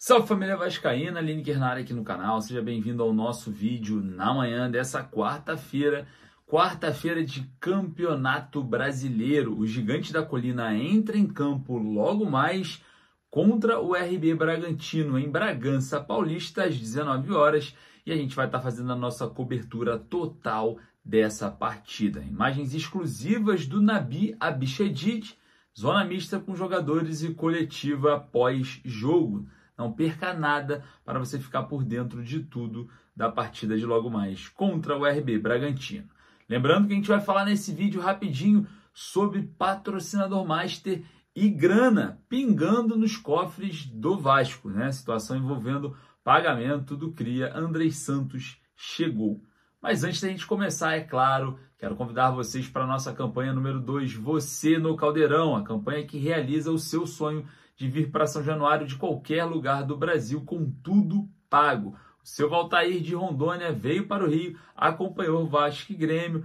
Salve família Vascaína, Lineker na área aqui no canal, seja bem-vindo ao nosso vídeo na manhã dessa quarta-feira, quarta-feira de Campeonato Brasileiro. O Gigante da Colina entra em campo logo mais contra o RB Bragantino em Bragança Paulista às 19 horas e a gente vai estar fazendo a nossa cobertura total dessa partida. Imagens exclusivas do Nabi Abichedid, zona mista com jogadores e coletiva pós-jogo. Não perca nada para você ficar por dentro de tudo da partida de logo mais contra o RB Bragantino. Lembrando que a gente vai falar nesse vídeo rapidinho sobre patrocinador master e grana pingando nos cofres do Vasco, né? Situação envolvendo pagamento do Cria Andrei Santos chegou. Mas antes da gente começar, é claro, quero convidar vocês para a nossa campanha número 2, Você no Caldeirão, a campanha que realiza o seu sonho de vir para São Januário de qualquer lugar do Brasil com tudo pago. O seu Valtair de Rondônia veio para o Rio, acompanhou Vasco e Grêmio,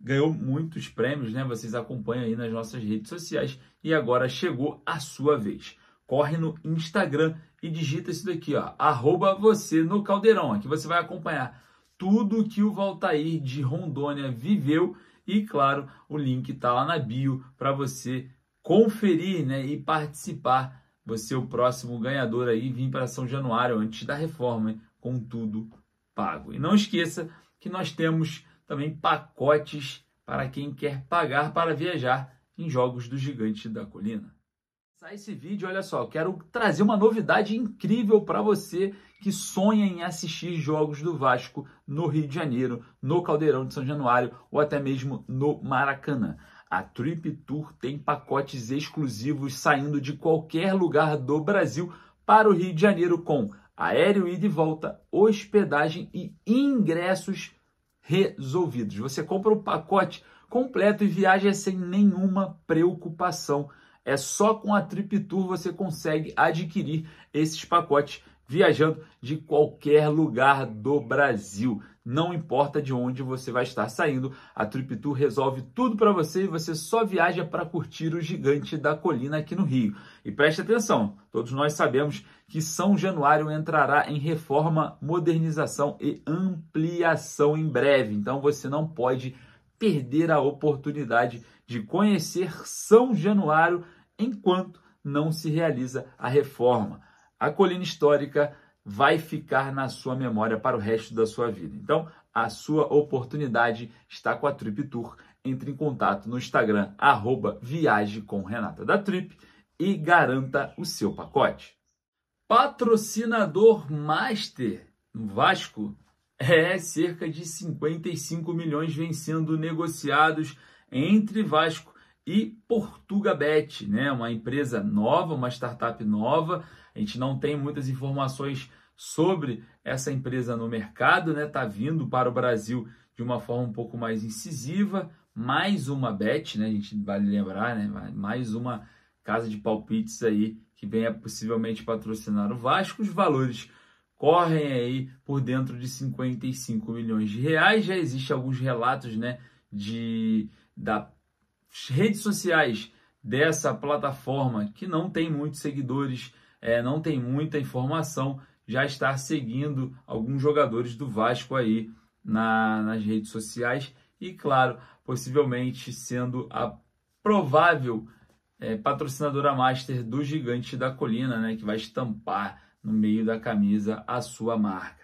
ganhou muitos prêmios, né? Vocês acompanham aí nas nossas redes sociais e agora chegou a sua vez. Corre no Instagram e digita isso daqui, ó, arroba você no Caldeirão. Aqui você vai acompanhar tudo que o Valtair de Rondônia viveu e, claro, o link está lá na bio para você conferir né, e participar. Você, o próximo ganhador aí, vir para São Januário antes da reforma, hein, com tudo pago. E não esqueça que nós temos também pacotes para quem quer pagar para viajar em Jogos do Gigante da Colina. Sai esse vídeo, olha só, quero trazer uma novidade incrível para você que sonha em assistir jogos do Vasco no Rio de Janeiro, no Caldeirão de São Januário ou até mesmo no Maracanã. A Trip Tour tem pacotes exclusivos saindo de qualquer lugar do Brasil para o Rio de Janeiro com aéreo ida e volta, hospedagem e ingressos resolvidos. Você compra o pacote completo e viaja sem nenhuma preocupação. É só com a Trip Tour você consegue adquirir esses pacotes viajando de qualquer lugar do Brasil. Não importa de onde você vai estar saindo, a Trip Tour resolve tudo para você e você só viaja para curtir o gigante da colina aqui no Rio. E preste atenção, todos nós sabemos que São Januário entrará em reforma, modernização e ampliação em breve. Então você não pode perder a oportunidade de conhecer São Januário enquanto não se realiza a reforma a colina histórica vai ficar na sua memória para o resto da sua vida. Então, a sua oportunidade está com a Trip Tour. Entre em contato no Instagram, arroba Viaje com Renata da Trip e garanta o seu pacote. Patrocinador Master Vasco é cerca de 55 milhões vem sendo negociados entre Vasco e Portugabet, né? Uma empresa nova, uma startup nova a gente não tem muitas informações sobre essa empresa no mercado, né? Tá vindo para o Brasil de uma forma um pouco mais incisiva, mais uma bet, né? A gente vale lembrar, né? Mais uma casa de palpites aí que venha possivelmente patrocinar o Vasco. Os valores correm aí por dentro de 55 milhões de reais. Já existe alguns relatos, né, de das redes sociais dessa plataforma que não tem muitos seguidores é, não tem muita informação, já está seguindo alguns jogadores do Vasco aí na, nas redes sociais e, claro, possivelmente sendo a provável é, patrocinadora master do Gigante da Colina, né, que vai estampar no meio da camisa a sua marca.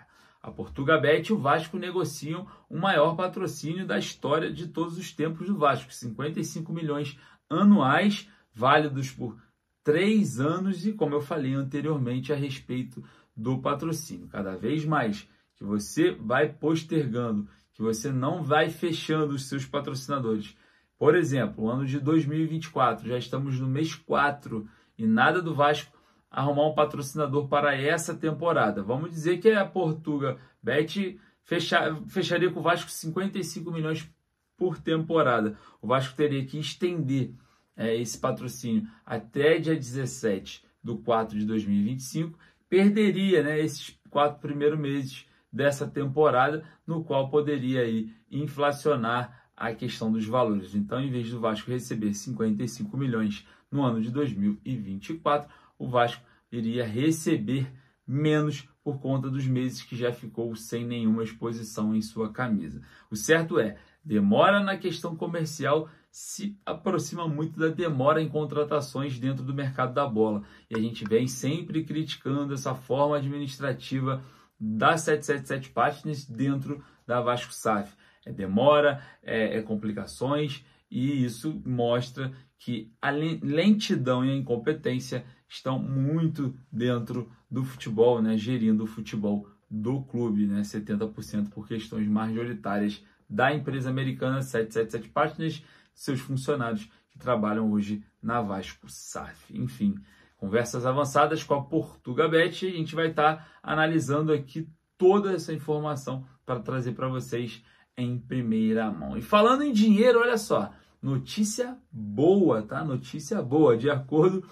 A Portugabet e o Vasco negociam o maior patrocínio da história de todos os tempos do Vasco, 55 milhões anuais, válidos por três anos e, como eu falei anteriormente, a respeito do patrocínio. Cada vez mais que você vai postergando, que você não vai fechando os seus patrocinadores. Por exemplo, o ano de 2024, já estamos no mês 4 e nada do Vasco arrumar um patrocinador para essa temporada. Vamos dizer que a Portuga Bet fechar, fecharia com o Vasco 55 milhões por temporada. O Vasco teria que estender é, esse patrocínio até dia 17 do 4 de 2025, perderia né, esses quatro primeiros meses dessa temporada, no qual poderia aí inflacionar a questão dos valores. Então, em vez do Vasco receber 55 milhões no ano de 2024, o Vasco iria receber menos por conta dos meses que já ficou sem nenhuma exposição em sua camisa. O certo é, demora na questão comercial se aproxima muito da demora em contratações dentro do mercado da bola. E a gente vem sempre criticando essa forma administrativa da 777 Partners dentro da Vasco SAF. É demora, é, é complicações e isso mostra que a lentidão e a incompetência estão muito dentro do futebol, né, gerindo o futebol do clube, né, 70% por questões majoritárias da empresa americana 777 Partners, seus funcionários que trabalham hoje na Vasco SAF. Enfim, conversas avançadas com a Portuga Bet, a gente vai estar tá analisando aqui toda essa informação para trazer para vocês em primeira mão. E falando em dinheiro, olha só, notícia boa, tá? Notícia boa, de acordo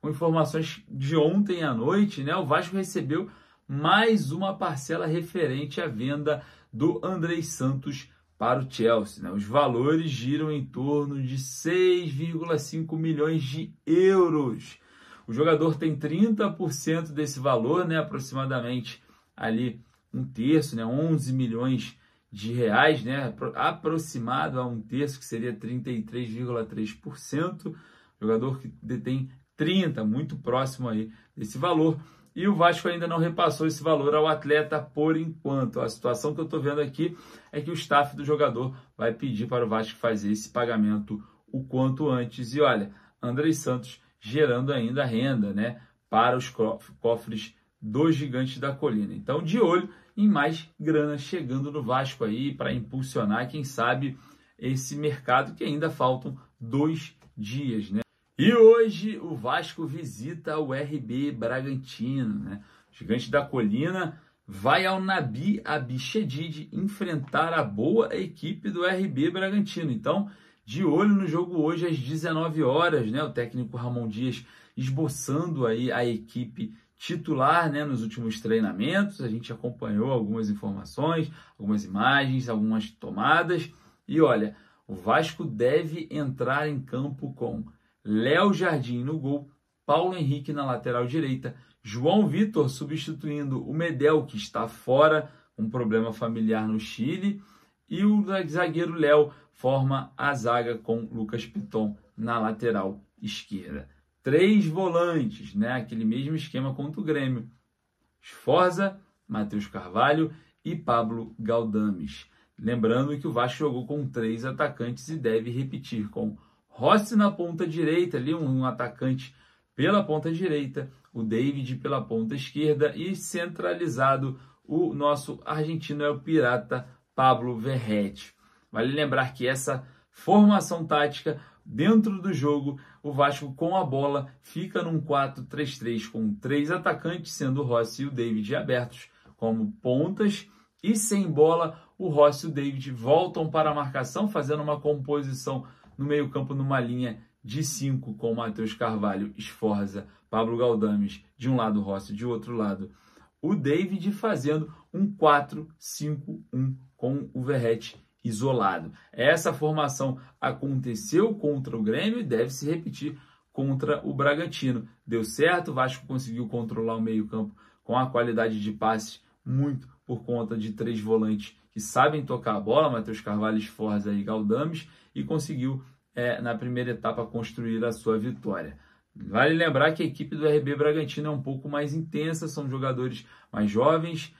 com informações de ontem à noite, né? O Vasco recebeu mais uma parcela referente à venda do Andrei Santos para o Chelsea. Né? Os valores giram em torno de 6,5 milhões de euros. O jogador tem 30% desse valor, né? aproximadamente ali um terço, né? 11 milhões de reais, né? aproximado a um terço, que seria 33,3%. Jogador que detém 30, muito próximo aí desse valor. E o Vasco ainda não repassou esse valor ao atleta por enquanto. A situação que eu estou vendo aqui é que o staff do jogador vai pedir para o Vasco fazer esse pagamento o quanto antes. E olha, André Santos gerando ainda renda né, para os cofres dos gigantes da colina. Então, de olho em mais grana chegando no Vasco aí para impulsionar, quem sabe, esse mercado que ainda faltam dois dias, né? E hoje o Vasco visita o RB Bragantino, né? Gigante da colina vai ao Nabi Abichedid enfrentar a boa equipe do RB Bragantino. Então, de olho no jogo hoje às 19 horas, né? O técnico Ramon Dias esboçando aí a equipe titular, né, nos últimos treinamentos. A gente acompanhou algumas informações, algumas imagens, algumas tomadas. E olha, o Vasco deve entrar em campo com Léo Jardim no gol, Paulo Henrique na lateral direita, João Vitor substituindo o Medel, que está fora, um problema familiar no Chile, e o zagueiro Léo forma a zaga com Lucas Piton na lateral esquerda. Três volantes, né? aquele mesmo esquema contra o Grêmio. Esforza, Matheus Carvalho e Pablo Galdames. Lembrando que o Vasco jogou com três atacantes e deve repetir com Rossi na ponta direita, ali um, atacante pela ponta direita, o David pela ponta esquerda e centralizado o nosso argentino é o pirata Pablo Verrete. Vale lembrar que essa formação tática dentro do jogo, o Vasco com a bola fica num 4-3-3 com três atacantes, sendo o Rossi e o David abertos como pontas e sem bola, o Rossi e o David voltam para a marcação, fazendo uma composição no meio-campo numa linha de cinco com Matheus Carvalho, Esforza, Pablo Galdames, de um lado Rossi, de outro lado o David, fazendo um 4-5-1 com o Verrete isolado. Essa formação aconteceu contra o Grêmio e deve se repetir contra o Bragantino. Deu certo, o Vasco conseguiu controlar o meio-campo com a qualidade de passes muito por conta de três volantes que sabem tocar a bola, Matheus Carvalho, Esforza e Galdames, e conseguiu, é, na primeira etapa, construir a sua vitória. Vale lembrar que a equipe do RB Bragantino é um pouco mais intensa, são jogadores mais jovens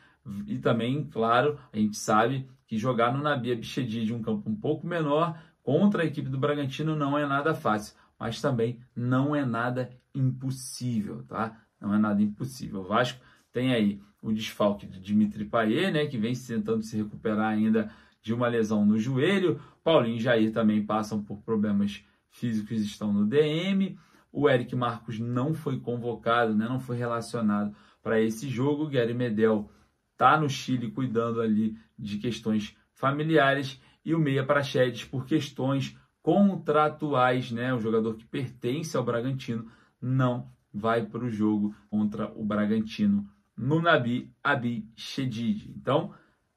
e também, claro, a gente sabe que jogar no Nabi Abichedi de um campo um pouco menor contra a equipe do Bragantino não é nada fácil, mas também não é nada impossível, tá? Não é nada impossível. O Vasco tem aí o desfalque de Dimitri Payet, né, que vem tentando se recuperar ainda de uma lesão no joelho. Paulinho e Jair também passam por problemas físicos estão no DM. O Eric Marcos não foi convocado, né, não foi relacionado para esse jogo. O Gary Medel está no Chile cuidando ali de questões familiares. E o Meia Prachedes por questões contratuais, né, o jogador que pertence ao Bragantino, não vai para o jogo contra o Bragantino no Nabi Abi Shedid. Então,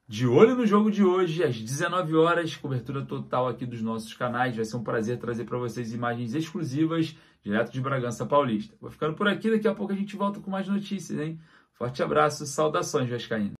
de olho no jogo de hoje, às 19 horas, cobertura total aqui dos nossos canais. Vai ser um prazer trazer para vocês imagens exclusivas direto de Bragança Paulista. Vou ficando por aqui, daqui a pouco a gente volta com mais notícias, hein? Forte abraço, saudações, Vascaíno.